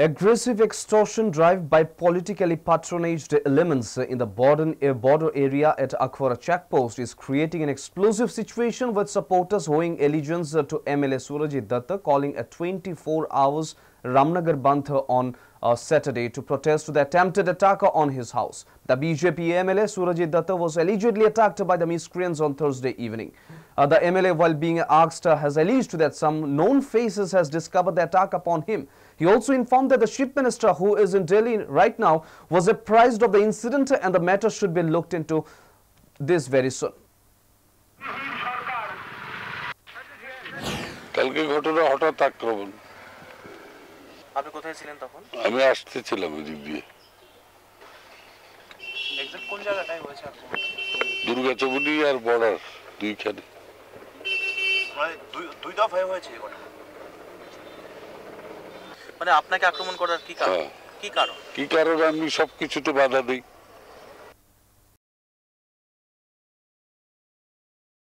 Aggressive extortion drive by politically patronaged elements in the border, uh, border area at Akhaura checkpost is creating an explosive situation with supporters owing allegiance to MLA Surajit Dutta calling a 24 hours Ramnagar Bandh on on Saturday to protest the attempted attack on his house. The BJP MLA Surajit Dutta was allegedly attacked by the miscreants on Thursday evening. Uh, the MLA, while being asked, uh, has alleged that some known faces has discovered the attack upon him. He also informed that the chief minister, who is in Delhi right now, was apprised of the incident and the matter should be looked into this very soon. কালকে ঘটনা হঠাৎ আক্রমণ আপনি কোথায় ছিলেন তখন? আমি আসতেছিলাম ওদিক দিয়ে। এক্সাক্ট কোন জায়গাটায় হয়েছে আক্রমণ দুর্গাচমনি আর বর্ডার দুইখানে। মানে দুই দুই দফায় হয়েছে মানে আপনাকে আক্রমণ করার কি কারণ? হ্যাঁ। কি কারণ? কি কারণে আমি সবকিছুতে বাধা দিই?